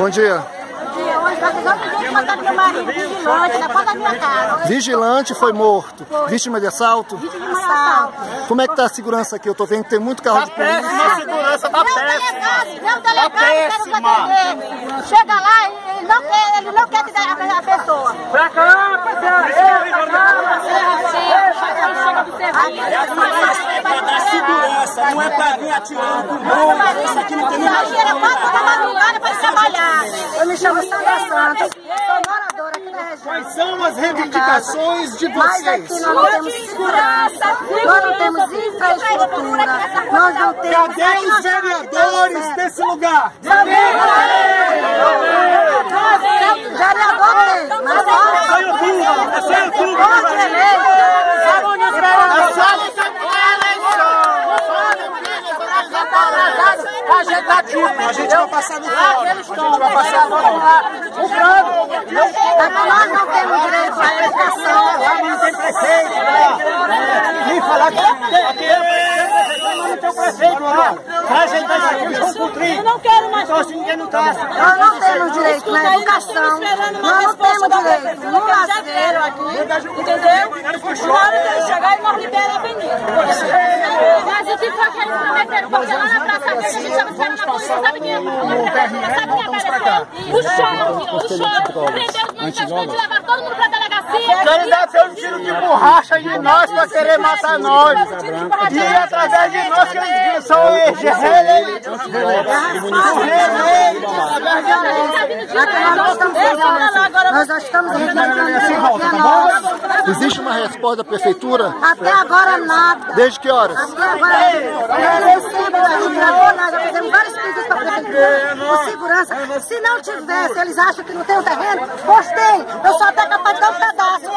Bom dia. Vigilante foi morto. Vítima de assalto? Vítima de assalto. Como é que tá a segurança aqui? Eu tô vendo que tem muito carro de polícia. A segurança tá péssima. Meu delegado quer nos atender. Chega lá e ele não quer, ele não quer que dê a pessoa. Pra cá, pra cá. É pra dar segurança, não é pra vir atirando com bomba. Isso aqui não tem nem Aí era quatro da madrugada para trabalhar. Eu me chamo Sandra Santos, sou moradora aqui da região. Quais são as reivindicações de Mas vocês? aqui nós não temos segurança, nós não temos infraestrutura, nós não temos... Cadê os vereadores desse lugar? Vereador tem, mas olha... Só YouTube, é só YouTube. Outro eleito, sabe onde os vereadores... A gente tá aqui, a gente vai passar no fórum, a gente vai passar no fórum. O Mas nós não temos direito à educação. lá não tem prefeito. Nem falar que é não tem prefeito lá. A gente aqui, o João Coutrinho. Eu não quero mais. Então assim ninguém não tá. Nós não temos direito na educação, nós não temos direito no lazer aqui. Entendeu? Na hora que ele chegar, ele nós libera a avenida. Mas o que foi que eles prometeram? Porque lá na a gente estava esperando a polícia. Sabe quem é? Sabe quem apareceu? O show, o show. Prenderam os manifestantes, levaram todo mundo pra delegacia. É um tiro de borracha de nós para querer matar nós. E através de nós que eles são reeleitos. Aqui nós já estamos é. Existe uma resposta da prefeitura? Até agora nada. Desde que horas? Até agora, segurança. É, Se não é, tivesse, é. eles acham que não tem o terreno? gostei. Eu sou até capaz de dar um pedaço.